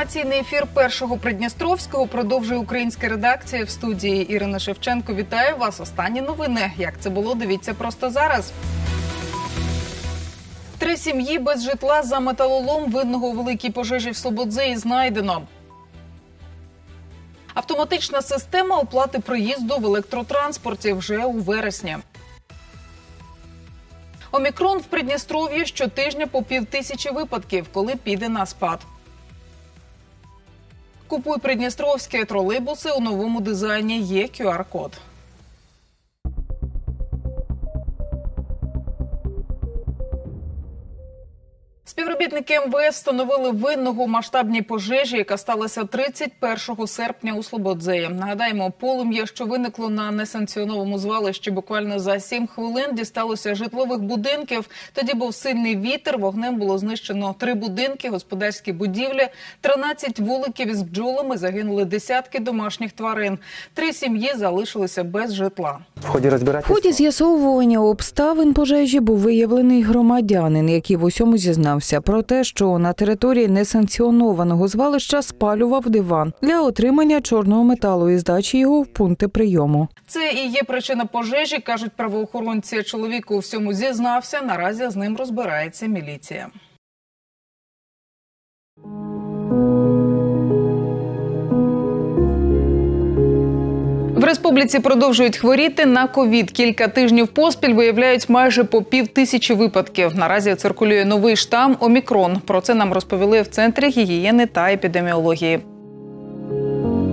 Інформаційний ефір першого Придністровського продовжує українська редакція в студії Ірина Шевченко. Вітаю вас. Останні новини. Як це було? Дивіться просто зараз. Три сім'ї без житла за металолом видного у великій пожежі в Слободзеї знайдено. Автоматична система оплати проїзду в електротранспорті вже у вересні. Омікрон в Придністров'ї щотижня по пів тисячі випадків, коли піде на спад. Купуй придністровські тролейбуси у новому дизайні. Є QR-код. Співробітники МВС встановили винного у масштабній пожежі, яка сталася 31 серпня у Слободзеї. Нагадаємо, полум'я, що виникло на несанкціоновому звалищі, буквально за 7 хвилин дісталося житлових будинків. Тоді був сильний вітер. Вогнем було знищено три будинки, господарські будівлі, 13 вуликів із бджолами. Загинули десятки домашніх тварин. Три сім'ї залишилися без житла. В ході В ході з'ясовування обставин пожежі був виявлений громадянин, який в усьому зізнався про те, що на території несанкціонованого звалища спалював диван для отримання чорного металу і здачі його в пункти прийому. Це і є причина пожежі, кажуть правоохоронці. Чоловік у всьому зізнався. Наразі з ним розбирається міліція. Республіці продовжують хворіти на ковід. Кілька тижнів поспіль виявляють майже по пів тисячі випадків. Наразі циркулює новий штам Омікрон. Про це нам розповіли в центрі гігієни та епідеміології.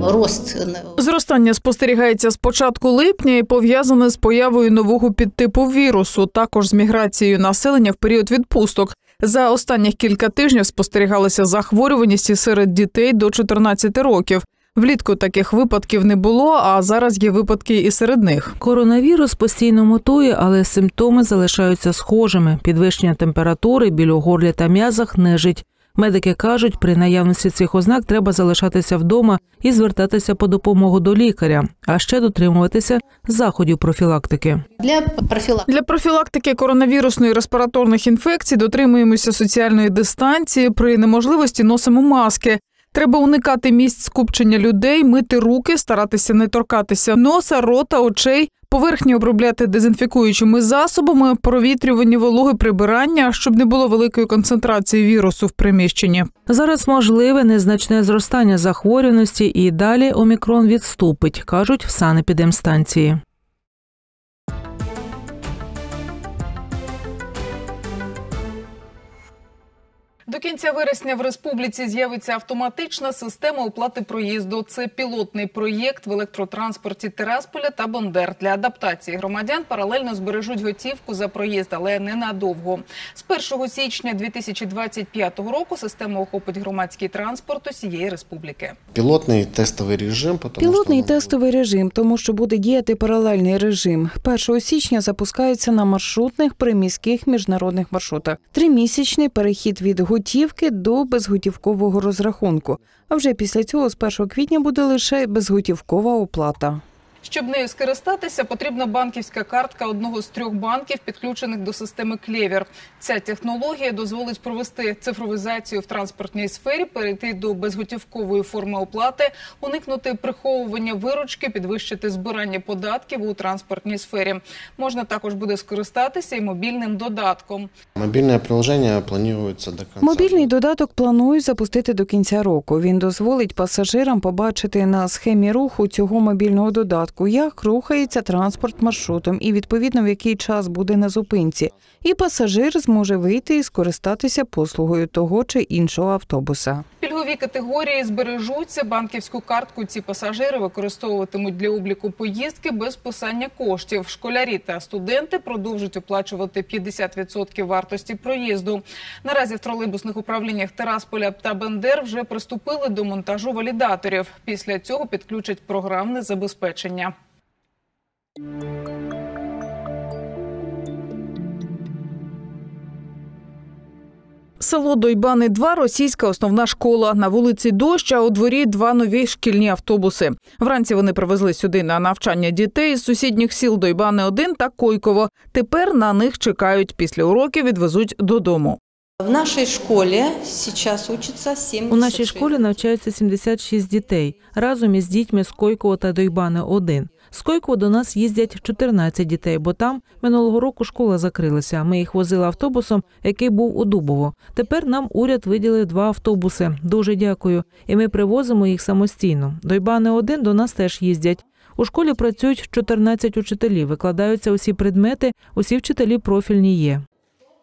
рост Зростання спостерігається з початку липня і пов'язане з появою нового підтипу вірусу, також з міграцією населення в період відпусток. За останніх кілька тижнів спостерігалася захворюваність і серед дітей до 14 років. Влітку таких випадків не було, а зараз є випадки і серед них. Коронавірус постійно мутує, але симптоми залишаються схожими: підвищення температури, біль у горлі та м'язах, нежить. Медики кажуть, при наявності цих ознак треба залишатися вдома і звертатися по допомогу до лікаря, а ще дотримуватися заходів профілактики. для профілактики. Для профілактики коронавірусної респіраторних інфекцій дотримуємося соціальної дистанції. При неможливості носимо маски. Треба уникати місць скупчення людей, мити руки, старатися не торкатися носа, рота, очей, поверхні обробляти дезінфікуючими засобами, провітрювання вологи прибирання, щоб не було великої концентрації вірусу в приміщенні. Зараз можливе незначне зростання захворюваності і далі омікрон відступить, кажуть в санепідемстанції. До кінця вересня в республіці з'явиться автоматична система оплати проїзду. Це пілотний проєкт в електротранспорті Тирасполя та Бендер. Для адаптації громадян паралельно збережуть готівку за проїзд, але ненадовго. З 1 січня 2025 року система охопить громадський транспорт усієї республіки. Пілотний тестовий режим, потому Пілотний що, тестовий режим, тому що буде діяти паралельний режим. 1 січня запускається на маршрутних приміських міжнародних маршрутах. Тримісячний перехід від готівки до безготівкового розрахунку. А вже після цього з 1 квітня буде лише безготівкова оплата. Щоб нею скористатися, потрібна банківська картка одного з трьох банків, підключених до системи Клєвір. Ця технологія дозволить провести цифровізацію в транспортній сфері, перейти до безготівкової форми оплати, уникнути приховування виручки, підвищити збирання податків у транспортній сфері. Можна також буде скористатися і мобільним додатком. Мобільне приложення планується до кінця. Мобільний додаток планують запустити до кінця року. Він дозволить пасажирам побачити на схемі руху цього мобільного додатку, як рухається транспорт маршрутом і відповідно в який час буде на зупинці. І пасажир зможе вийти і скористатися послугою того чи іншого автобуса. Пільгові категорії збережуться. Банківську картку ці пасажири використовуватимуть для обліку поїздки без списання коштів. Школярі та студенти продовжать оплачувати 50% вартості проїзду. Наразі в тролейбусних управліннях Терасполя та Бендер вже приступили до монтажу валідаторів. Після цього підключать програмне забезпечення. Село Дойбани 2 російська основна школа. На вулиці дощ, а у дворі два нові шкільні автобуси. Вранці вони привезли сюди на навчання дітей з сусідніх сіл Дойбани 1 та Койково. Тепер на них чекають. Після уроків відвезуть додому. В нашей школе сейчас учится 76. У нашій школі навчаються 76 дітей разом із дітьми з Койкова та Дойбани 1 З Койкова до нас їздять 14 дітей, бо там минулого року школа закрилася. Ми їх возили автобусом, який був у Дубово. Тепер нам уряд виділив два автобуси. Дуже дякую. І ми привозимо їх самостійно. Дойбани 1 до нас теж їздять. У школі працюють 14 учителів, викладаються усі предмети, усі вчителі профільні є.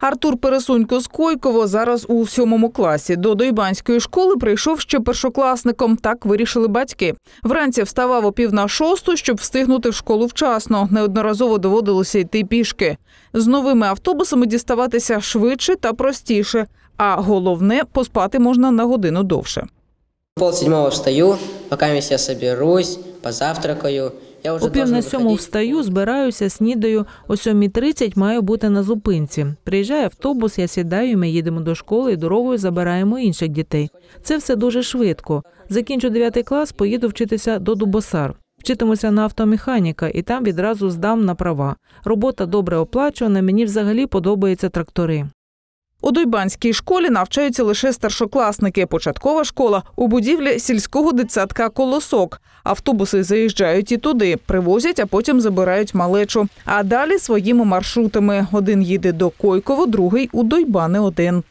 Артур Пересунько з Койково зараз у сьомому класі. До Дойбанської школи прийшов ще першокласником. Так вирішили батьки. Вранці вставав о пів на шосту, щоб встигнути в школу вчасно. Неодноразово доводилося йти пішки. З новими автобусами діставатися швидше та простіше. А головне поспати можна на годину довше. Пол седьмого встаю, пока я соберусь, позавтракаю. Я уже О пів на сьому встаю, збираюся, снідаю. О 7.30 маю бути на зупинці. Приїжджає автобус, я сідаю, ми їдемо до школи і дорогою забираємо інших дітей. Це все дуже швидко. Закінчу 9 клас, поїду вчитися до Дубосар. Вчитимуся на автомеханіка і там відразу здам на права. Робота добре оплачувана. Мені взагалі подобаються трактори. У Дойбанській школі навчаються лише старшокласники. Початкова школа у будівлі сільського дитсадка Колосок. Автобуси заїжджають і туди, привозять, а потім забирають малечу. А далі своїми маршрутами. Один їде до Койково, другий у Дойбани один.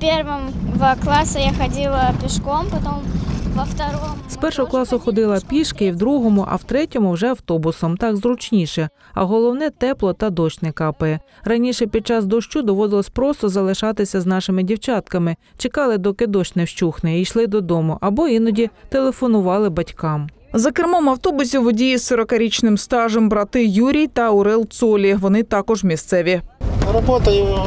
первого класі я ходила пішком, втором... З першого класу ходила пішки, і в другому, а в третьому вже автобусом. Так зручніше. А головне тепло та дощ не капає. Раніше під час дощу доводилось просто залишатися з нашими дівчатками, чекали, доки дощ не вщухне, і йшли додому, або іноді телефонували батькам. За кермом автобусів водії з 40-річним стажем брати Юрій та Урел Цолі. Вони також місцеві. Работаю,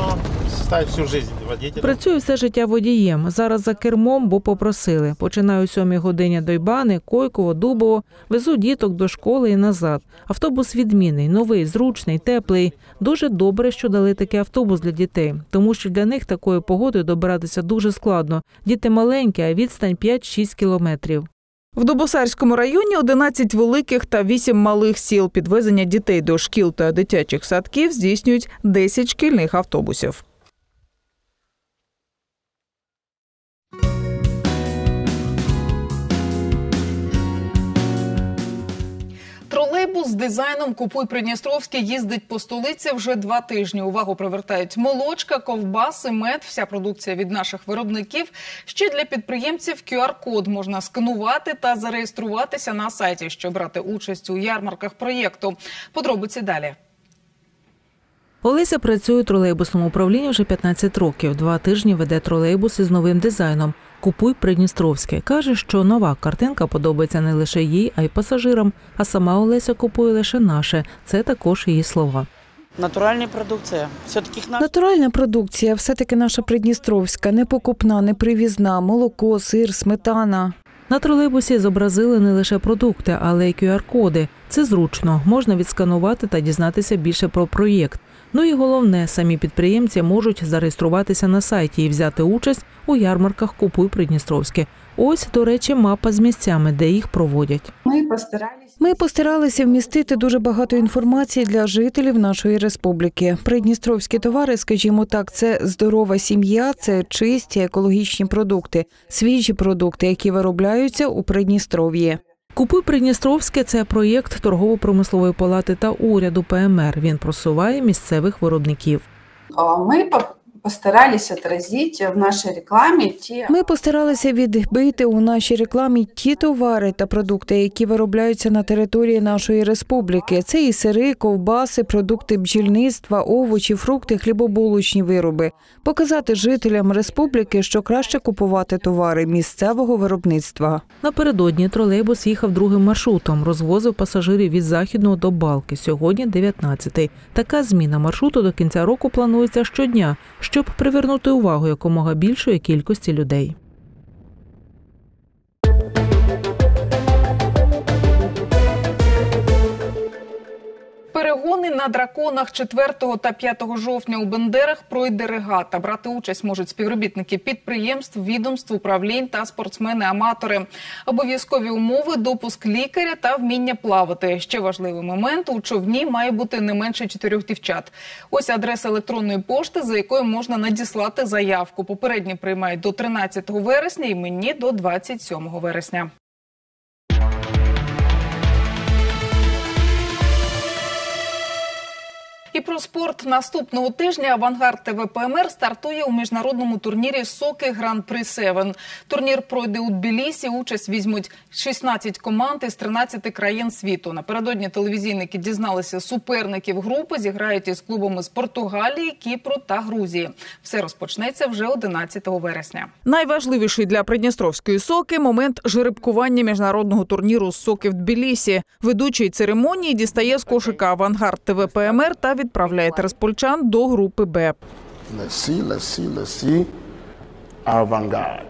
считай, всю жизнь водителем. Працюю все життя водієм. Зараз за кермом, бо попросили. Починаю о сьомій годині Дойбани, Койково, Дубово, везу діток до школи і назад. Автобус відмінний, новий, зручний, теплий. Дуже добре, що дали такий автобус для дітей, тому що для них такою погодою добиратися дуже складно. Діти маленькі, а відстань 5-6 кілометрів. В Дубосарському районі 11 великих та 8 малих сіл. Підвезення дітей до шкіл та дитячих садків здійснюють 10 шкільних автобусів. Дизайном Купуй Придністровське їздить по столиці вже два тижні. Увагу привертають молочка, ковбаси, мед. Вся продукція від наших виробників. Ще для підприємців QR-код можна сканувати та зареєструватися на сайті, щоб брати участь у ярмарках проєкту. Подробиці далі. Олеся працює у тролейбусному управлінні вже 15 років. Два тижні веде тролейбус із новим дизайном. Купуй Придністровське. Каже, що нова картинка подобається не лише їй, а й пасажирам. А сама Олеся купує лише наше. Це також її слова. Натуральная продукция. Все-таки. Натуральна продукція, все-таки наша придністровська, не покупна, не привізна, молоко, сир, сметана. На тролейбусі зобразили не лише продукти, але й QR-коди. Це зручно. Можна відсканувати та дізнатися більше про проєкт. Ну і головне, самі підприємці можуть зареєструватися на сайті і взяти участь у ярмарках Купуй Придністровське. Ось, до речі, мапа з місцями, де їх проводять. Мы постарались Ми постаралися вмістити дуже багато інформації для жителів нашої республіки. Придністровські товари, скажімо так, це здорова сім'я, це чисті екологічні продукти, свіжі продукти, які виробляються у Придністров'ї. Купуй Придністровське це проєкт торгово-промислової палати та уряду ПМР. Він просуває місцевих виробників. Ми постарались отразить в нашей рекламе те Ми постаралися відбити у нашій рекламі ті товари та продукти, які виробляються на території нашої республіки. Це і сири, ковбаси, продукти бджільництва, овочі, фрукти, хлібобулочні вироби. Показати жителям республіки, що краще купувати товари місцевого виробництва. Напередодні тролейбус їхав другим маршрутом, розвозив пасажирів від західного до Балки. Сьогодні 19-й. Така зміна маршруту до кінця року планується щодня, щоб привернути увагу якомога більшої кількості людей. На драконах 4 та 5 жовтня у Бендерах пройде регата. Брати участь можуть співробітники підприємств, відомств, управлінь та спортсмени-аматори. Обов'язкові умови, допуск лікаря та вміння плавати. Ще важливий момент у човні має бути не менше чотирьох дівчат. Ось адреса електронної пошти, за якою можна надіслати заявку. Попередні приймають до 13 вересня, іменні до 27 вересня. І про спорт наступного тижня авангард ТВ ПМР стартує у міжнародному турнірі Соки Гран-при Севен. Турнір пройде у Тбілісі. Участь візьмуть 16 команд із 13 країн світу. Напередодні телевізійники дізналися суперників групи. Зіграють із клубами з Португалії, Кіпру та Грузії. Все розпочнеться вже 11 вересня. Найважливіший для Придністровської соки момент жеребкування міжнародного турніру соки в Тбілісі. Ведучий церемонії дістає з кошика авангард ТВ ПМР та відправляє тереспольчан до групи Б. Лесі, лесі, лесі. Avant-garde.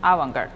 Авангард.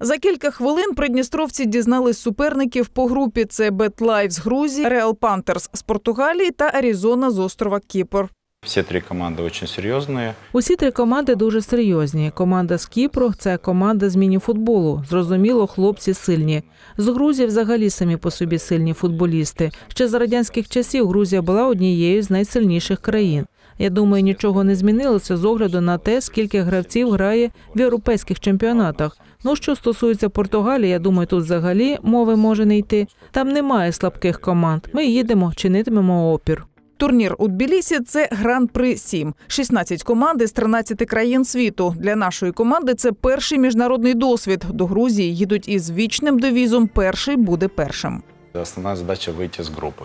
За кілька хвилин придністровці дізнались суперників по групі. Це Бетлайф з Грузії, Реал Пантерс з Португалії та Аризона з острова Кіпр. Всі три команди дуже серйозні. Усі три команди дуже серйозні. Команда з Кіпру це команда з міні-футболу. Зрозуміло, хлопці сильні. З Грузії взагалі самі по собі сильні футболісти. Ще за радянських часів Грузія була однією з найсильніших країн. Я думаю, нічого не змінилося з огляду на те, скільки гравців грає в європейських чемпіонатах. Ну що стосується Португалії, я думаю, тут взагалі мови може не йти. Там немає слабких команд. Ми їдемо, чинитимемо опір. Турнір у Тбілісі – це гран-при 7. 16 команд із 13 країн світу. Для нашої команди це перший міжнародний досвід. До Грузії їдуть із вічним девізом «Перший буде першим». Основна задача вийти з групи.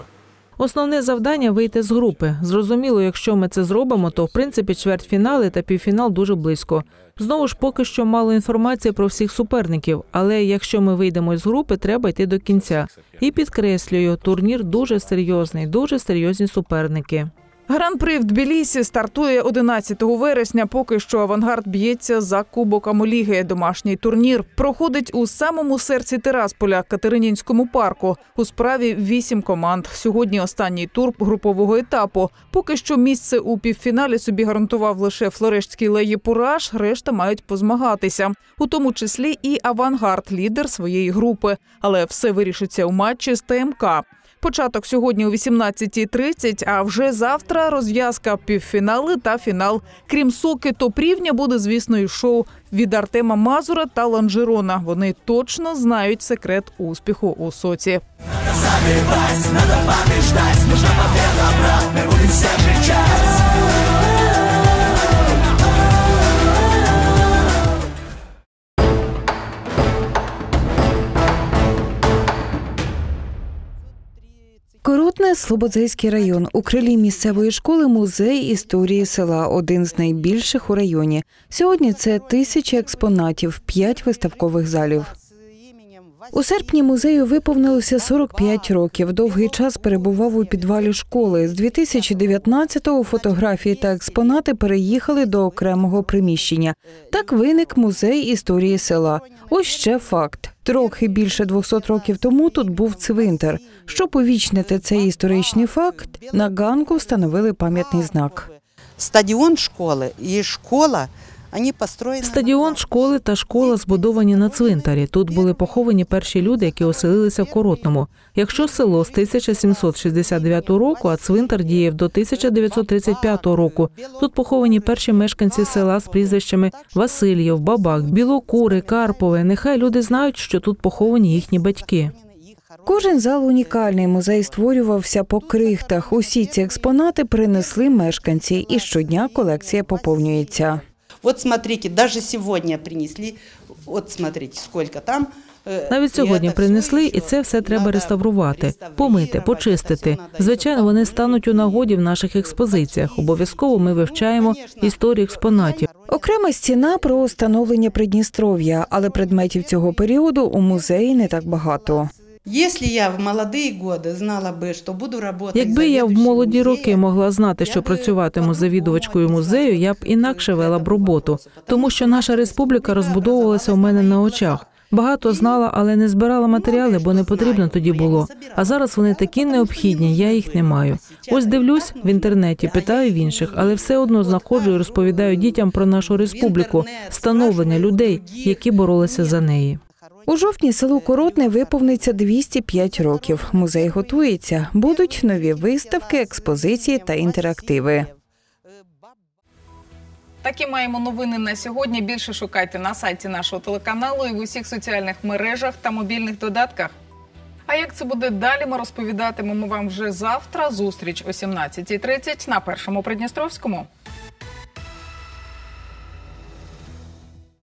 Основне завдання вийти з групи. Зрозуміло, якщо ми це зробимо, то в принципі чвертьфінали та півфінал дуже близько. Знову ж поки що мало інформації про всіх суперників, але якщо ми вийдемо з групи, треба йти до кінця. І підкреслюю, турнір дуже серйозний, дуже серйозні суперники. Гран-при в Тбілісі стартує 11 вересня. Поки що авангард б'ється за кубок Амоліги. Домашній турнір проходить у самому серці Тирасполя, Катеринінському парку. У справі вісім команд. Сьогодні останній тур групового етапу. Поки що місце у півфіналі собі гарантував лише флорештський Леєпураж. Решта мають позмагатися, у тому числі і авангард, лідер своєї групи. Але все вирішиться у матчі з ТМК. Початок сьогодні о 18.30, а вже завтра розв'язка півфінали та фінал. Крім соки, топрівня буде, звісно, і шоу від Артема Мазура та Ланжерона. Вони точно знають секрет успіху у соці. Коротне Слободзейський район. У крилі місцевої школи музей історії села, один з найбільших у районі. Сьогодні це тисячі експонатів, п'ять виставкових залів. У серпні музею виповнилося 45 років. Довгий час перебував у підвалі школи. З 2019-го фотографії та експонати переїхали до окремого приміщення. Так виник музей історії села. Ось ще факт: трохи більше 200 років тому тут був цвинтар. Щоб увічнити цей історичний факт, на ганку встановили пам'ятний знак. Стадіон школи і школа. Стадіон, школи та школа збудовані на цвинтарі. Тут були поховані перші люди, які оселилися в Коротному. Якщо село з 1769 року, а цвинтар діяв до 1935 року. Тут поховані перші мешканці села з прізвищами Васильєв, Бабак, Білокури, Карпове. Нехай люди знають, що тут поховані їхні батьки. Кожен зал унікальний. Музей створювався по крихтах. Усі ці експонати принесли мешканці, і щодня колекція поповнюється. Вот смотрите, даже сегодня принесли, от смотрите, сколько там. Навіть сьогодні принесли, і це все треба реставрувати, помити, почистити. Звичайно, вони стануть у нагоді в наших експозиціях. Обов'язково ми вивчаємо історію експонатів. Окрема стіна про встановлення Придністров'я, але предметів цього періоду у музеї не так багато. Якби я в молоді роки могла знати, що працюватиму завідувачкою музею, я б інакше вела б роботу, тому що наша республіка розбудовувалася у мене на очах. Багато знала, але не збирала матеріали, бо не потрібно тоді було. А зараз вони такі необхідні, я їх не маю. Ось дивлюсь в інтернеті, питаю в інших, але все одно знаходжу і розповідаю дітям про нашу республіку, становлення людей, які боролися за неї. У жовтні селу Коротне виповниться 205 років. Музей готується. Будуть нові виставки, експозиції та інтерактиви. Такі маємо новини на сьогодні. Більше шукайте на сайті нашого телеканалу і в усіх соціальних мережах та мобільних додатках. А як це буде далі? Ми розповідатимемо вам вже завтра. Зустріч о 17.30 на першому Придністровському.